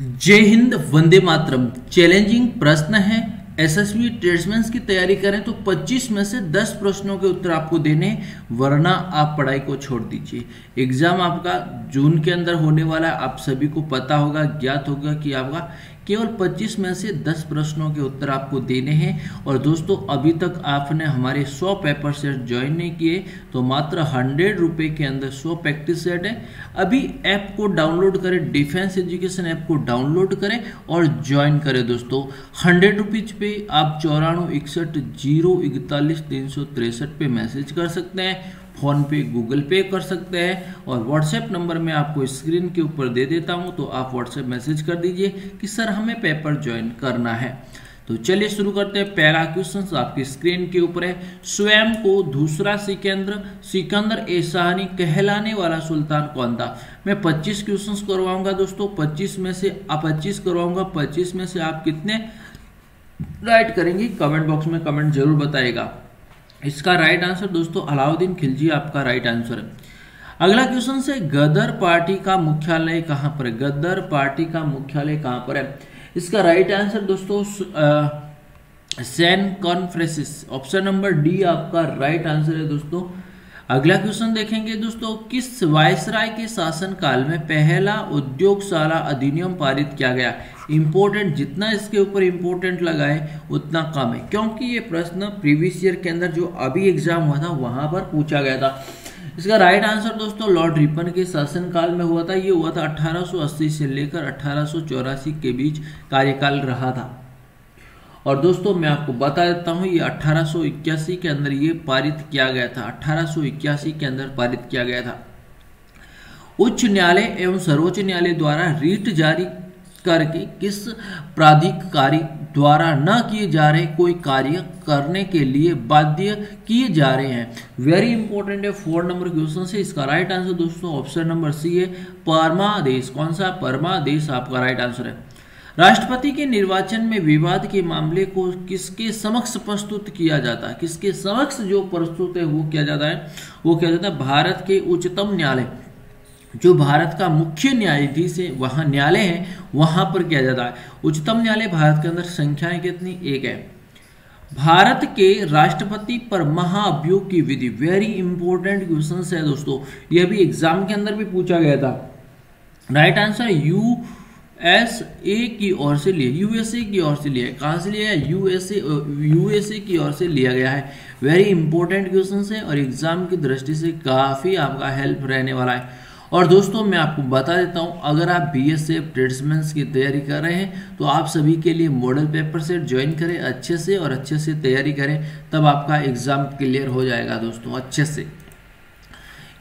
जय हिंद, वंदे मातरम। चैलेंजिंग प्रश्न है। एसएसबी ट्रेड्समैन की तैयारी करें तो 25 में से 10 प्रश्नों के उत्तर आपको देने वरना आप पढ़ाई को छोड़ दीजिए। एग्ज़ाम आपका जून के अंदर होने वाला है। आप सभी को पता होगा, ज्ञात होगा कि आपका केवल 25 में से 10 प्रश्नों के उत्तर आपको देने हैं। और दोस्तों, अभी तक आपने हमारे 100 पेपर सेट ज्वाइन नहीं किए तो मात्र हंड्रेड रुपये के अंदर 100 प्रैक्टिस सेट है। अभी ऐप को डाउनलोड करें, डिफेंस एजुकेशन ऐप को डाउनलोड करें और ज्वाइन करें दोस्तों। हंड्रेड रुपीज़ पे आप चौरानवे इकसठ ज़ीरो इकतालीस तीन सौ तिरसठ पे मैसेज कर सकते हैं। फ़ोन पे, गूगल पे कर सकते हैं और व्हाट्सएप नंबर मैं आपको स्क्रीन के ऊपर दे देता हूँ तो आप व्हाट्सएप मैसेज कर दीजिए कि, सर, हमें पेपर ज्वाइन करना है। तो चलिए शुरू करते हैं। पहला क्वेश्चन आपकी स्क्रीन के ऊपर है। स्वयं को दूसरा सिकंदर सिकंदर ए कहलाने वाला सुल्तान कौन था? मैं 25 क्वेश्चंस करवाऊँगा दोस्तों। 25 में से आप 25 करवाऊँगा। 25 में से आप कितने? राइट करेंगे। कमेंट बॉक्स में कमेंट ज़रूर बताएगा इसका राइट आंसर दोस्तों अलाउद्दीन खिलजी आपका राइट आंसर है। अगला क्वेश्चन से गदर पार्टी का मुख्यालय कहाँ पर है? गदर पार्टी का मुख्यालय कहाँ पर है? इसका राइट आंसर दोस्तों San Francisco option number D आपका राइट आंसर है दोस्तों। अगला क्वेश्चन देखेंगे दोस्तों, किस वायसराय के शासन काल में पहला उद्योगशाला अधिनियम पारित किया गया? इम्पोर्टेंट जितना इसके ऊपर इंपोर्टेंट लगाए, उतना कम है। क्योंकि ये प्रश्न प्रीवियस ईयर के अंदर जो अभी एग्ज़ाम हुआ था, वहाँ पर पूछा गया था। इसका राइट आंसर दोस्तों लॉर्ड रिपन के शासनकाल में हुआ था। ये हुआ था 1880 से लेकर अठारह के बीच कार्यकाल रहा था। और दोस्तों, मैं आपको बता देता हूँ, ये 1881 के अंदर ये पारित किया गया था। 1881 के अंदर पारित किया गया था। उच्च न्यायालय एवं सर्वोच्च न्यायालय द्वारा रीट जारी करके किस प्राधिकारी द्वारा न किए जा रहे कोई कार्य करने के लिए बाध्य किए जा रहे हैं? वेरी इंपॉर्टेंट है फोर नंबर क्वेश्चन से इसका राइट आंसर दोस्तों ऑप्शन नंबर सी है। परमादेश, कौन सा? परमादेश आपका राइट आंसर है। राष्ट्रपति के निर्वाचन में विवाद के मामले को किसके समक्ष प्रस्तुत किया जाता है? किसके समक्ष जो प्रस्तुत है, वो किया जाता है? वो किया जाता है भारत के उच्चतम न्यायालय। जो भारत का मुख्य न्यायाधीश है, वहाँ न्यायालय है, वहाँ पर किया जाता है। उच्चतम न्यायालय भारत के अंदर संख्याएँ कितनी? एक है। भारत के राष्ट्रपति पर महाअभियोग की विधि। वेरी इंपॉर्टेंट क्वेश्चन है दोस्तों। यह भी एग्ज़ाम के अंदर भी पूछा गया था। Right answer U S A की ओर से लिए यूएसए की ओर से लिया, कहाँ से लिया है? यूएसए यूएसए की ओर से लिया गया है। वेरी इंपॉर्टेंट क्वेश्चन है और एग्ज़ाम की दृष्टि से काफ़ी आपका हेल्प रहने वाला है। और दोस्तों, मैं आपको बता देता हूँ, अगर आप बी एस एफ़ ट्रेड्समैन की तैयारी कर रहे हैं तो आप सभी के लिए मॉडल पेपर सेट ज्वाइन करें, अच्छे से और अच्छे से तैयारी करें, तब आपका एग्ज़ाम क्लियर हो जाएगा दोस्तों, अच्छे से।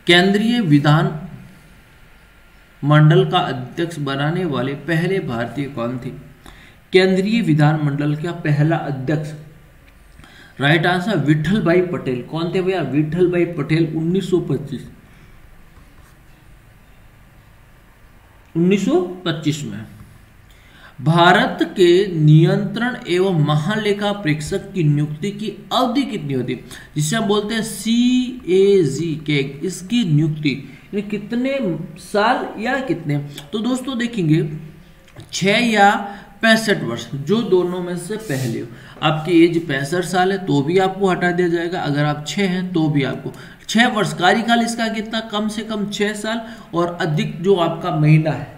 केंद्रीय विधान मंडल का अध्यक्ष बनाने वाले पहले भारतीय कौन थे? केंद्रीय विधानमंडल का पहला अध्यक्ष। राइट आंसर विठल भाई पटेल। कौन थे भैया? विठल भाई पटेल 1925 1925 में। भारत के नियंत्रण एवं महालेखा प्रेक्षक की नियुक्ति की अवधि कितनी होती? जिसे हम बोलते हैं सी ए जी के इसकी नियुक्ति कितने साल या कितने? तो दोस्तों देखेंगे छ या पैंसठ वर्ष, जो दोनों में से पहले हो। आपकी एज पैंसठ साल है तो भी आपको हटा दिया जाएगा। अगर आप छह हैं तो भी आपको। छह वर्ष कार्यकाल इसका कितना? कम से कम छह साल, और अधिक जो आपका महीना है।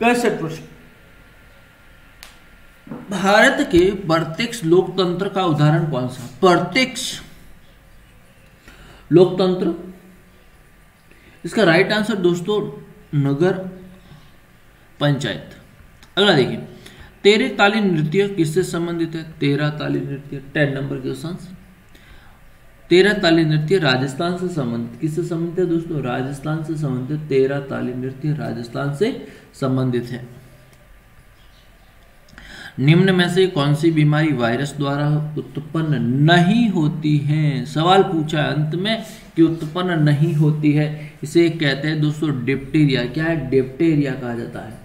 पैंसठ वर्ष। भारत के प्रत्यक्ष लोकतंत्र का उदाहरण कौन सा? प्रत्यक्ष। लोकतंत्र। इसका राइट आंसर दोस्तों, नगर पंचायत। अगला देखिए, तेरे ताली नृत्य किससे संबंधित है? तेरह ताली नृत्य टेन नंबर क्वेश्चन तेरह ताली नृत्य राजस्थान से संबंधित, किससे संबंधित है दोस्तों? राजस्थान से संबंधित तेरह ताली नृत्य राजस्थान से संबंधित है। निम्न में से कौन सी बीमारी वायरस द्वारा उत्पन्न नहीं होती है? सवाल पूछा अंत में कि उत्पन्न नहीं होती है। इसे कहते हैं दोस्तों डिप्टेरिया। क्या है? डिप्टेरिया कहा जाता है।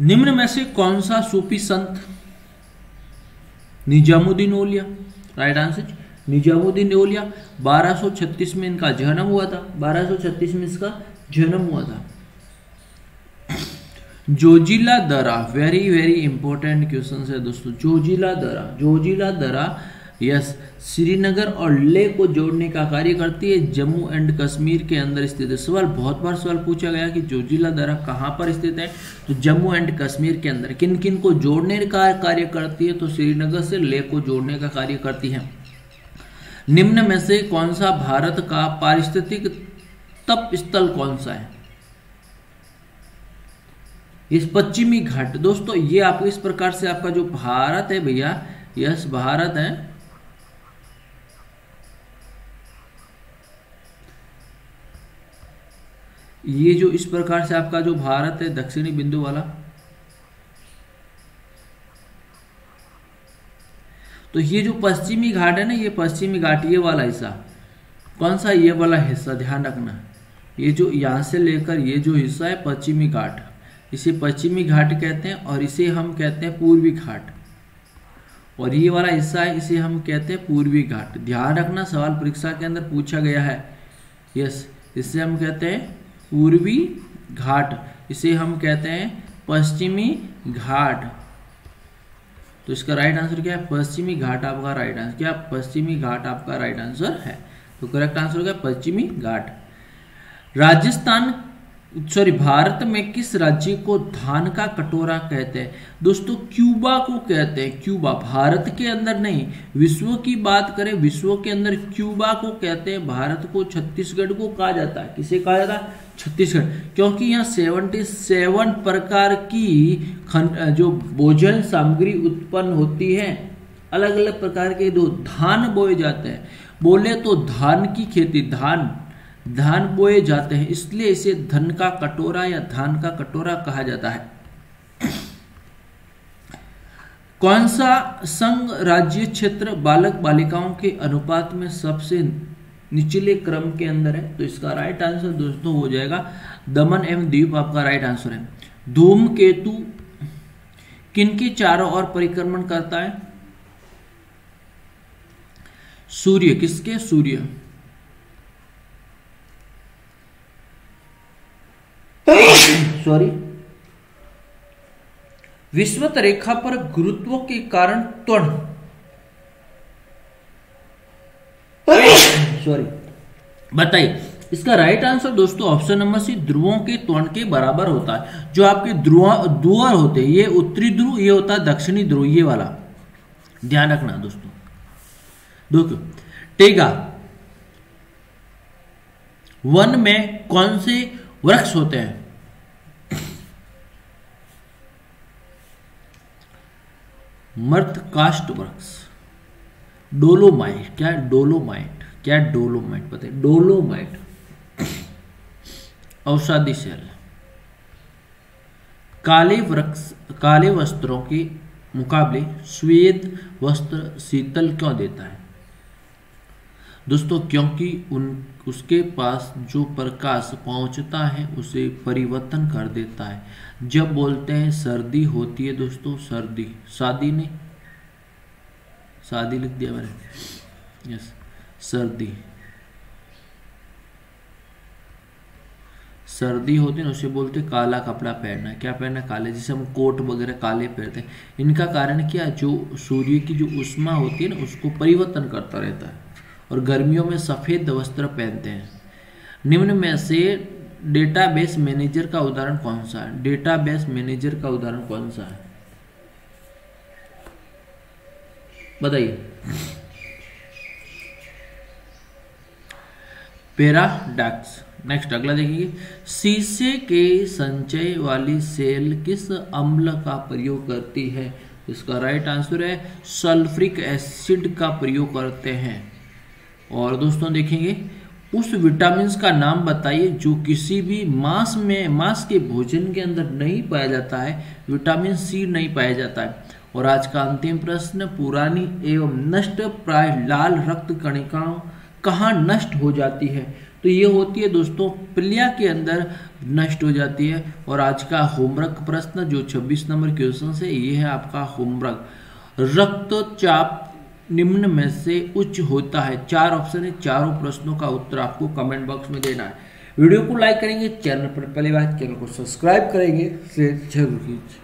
निम्न में से कौन सा सूफी संत? निजामुद्दीन ओलिया राइट आंसर? निजामुद्दीन औलिया। 1236 में इनका जन्म हुआ था। 1236 में इसका जन्म हुआ था। जोजिला दरा वेरी वेरी इंपॉर्टेंट क्वेश्चन है दोस्तों। जोजिला दरा जोजिला दरा यस श्रीनगर और लेह को जोड़ने का कार्य करती है जम्मू एंड कश्मीर के अंदर स्थित है। सवाल, बहुत बार सवाल पूछा गया कि जोजिला दरा कहाँ पर स्थित है? तो जम्मू एंड कश्मीर के अंदर। किन किन को जोड़ने का कार्य करती है? तो श्रीनगर से लेह को जोड़ने का कार्य करती है। निम्न में से कौन सा भारत का पारिस्थितिक तप स्थल कौन सा है? इस पश्चिमी घाट। दोस्तों, ये आपको इस प्रकार से आपका जो भारत है भैया, यस, भारत है। ये जो इस प्रकार से आपका जो भारत है, दक्षिणी बिंदु वाला। तो ये जो पश्चिमी घाट है ना, ये पश्चिमी घाट, ये वाला हिस्सा। कौन सा ये वाला हिस्सा? ध्यान रखना। ये जो यहाँ से लेकर ये जो हिस्सा है, पश्चिमी घाट। इसे पश्चिमी घाट कहते हैं और इसे हम कहते हैं पूर्वी घाट। और ये वाला हिस्सा है, इसे हम कहते हैं पूर्वी घाट। ध्यान रखना, सवाल परीक्षा के अंदर पूछा गया है। यस, इसे हम कहते हैं पूर्वी घाट। इसे हम कहते हैं पश्चिमी घाट। तो इसका राइट आंसर क्या है? पश्चिमी घाट आपका राइट आंसर क्या पश्चिमी घाट आपका राइट आंसर है? तो करेक्ट आंसर क्या पश्चिमी घाट। राजस्थान सॉरी, भारत में किस राज्य को धान का कटोरा कहते हैं? दोस्तों, क्यूबा को कहते हैं क्यूबा। भारत के अंदर नहीं, विश्व की बात करें, विश्व के अंदर क्यूबा को कहते हैं, भारत को छत्तीसगढ़ को कहा जाता है। किसे कहा जाता है? छत्तीसगढ़। क्योंकि यहाँ सेवनटी सेवन प्रकार की खन, जो भोजन सामग्री उत्पन्न होती है अलग अलग प्रकार के जो धान बोए जाते हैं। बोले तो धान की खेती, धान धान बोए जाते हैं, इसलिए इसे धन का कटोरा या धान का कटोरा कहा जाता है। कौन सा संघ राज्य क्षेत्र बालक बालिकाओं के अनुपात में सबसे निचले क्रम के अंदर है? तो इसका राइट आंसर दोस्तों हो जाएगा दमन एवं द्वीप आपका राइट आंसर है। धूम केतु किन के चारों ओर परिक्रमण करता है? सूर्य, किसके? सूर्य। सॉरी विश्वत रेखा पर गुरुत्व के कारण त्वण। सॉरी बताइए। इसका राइट आंसर दोस्तों ऑप्शन नंबर सी ध्रुवों के त्वण के बराबर होता है। जो आपके ध्रुव दुअर होते हैं ये उत्तरी ध्रुव ये होता है दक्षिणी ध्रुव ये वाला। ध्यान रखना दोस्तों। देखो टेगा। वन में कौन से वृक्ष होते हैं। मर्थ कास्ट वृक्ष। डोलोमाइट, क्या डोलोमाइट? क्या डोलोमाइट पता है? डोलोमाइट। औषधि सेल। काले वृक्ष, काले वस्त्रों के मुकाबले श्वेत वस्त्र शीतल क्यों देता है? दोस्तों, क्योंकि उन, उसके पास जो प्रकाश पहुँचता है, उसे परिवर्तन कर देता है। जब बोलते हैं, सर्दी होती है दोस्तों, सर्दी। शादी ने? शादी लिख दिया मैंने। यस सर्दी। सर्दी होती है ना, उसे बोलते काला कपड़ा पहनना क्या पहनना काले, जैसे हम कोट वगैरह काले पहनते हैं। इनका कारण क्या जो सूर्य की जो उष्मा होती है ना, उसको परिवर्तन करता रहता है। और गर्मियों में सफ़ेद वस्त्र पहनते हैं। निम्न में से डेटाबेस मैनेजर का उदाहरण कौन सा है? डेटाबेस मैनेजर का उदाहरण कौन सा है? बताइए। पेराडक्स नेक्स्ट अगला देखिए। शीशे के संचय वाली सेल किस अम्ल का प्रयोग करती है? इसका राइट आंसर है सल्फ्रिक एसिड का प्रयोग करते हैं। और दोस्तों देखेंगे, उस विटामिन का नाम बताइए जो किसी भी मांस में, मांस के भोजन के अंदर नहीं पाया जाता है विटामिन सी नहीं पाया जाता है। और आज का अंतिम प्रश्न, पुरानी एवं नष्ट प्राय लाल रक्त कणिकाओं कहाँ नष्ट हो जाती है? तो ये होती है दोस्तों प्लिया के अंदर नष्ट हो जाती है। और आज का होमवर्क प्रश्न, जो 26 नंबर क्वेश्चन है ये है आपका होमवर्क। रक्तचाप निम्न में से उच्च होता है। चार ऑप्शन है। चारों प्रश्नों का उत्तर आपको कमेंट बॉक्स में देना है। वीडियो को लाइक करेंगे, चैनल पर पहली बार चैनल को सब्सक्राइब करेंगे। ज़रूर कीजिए।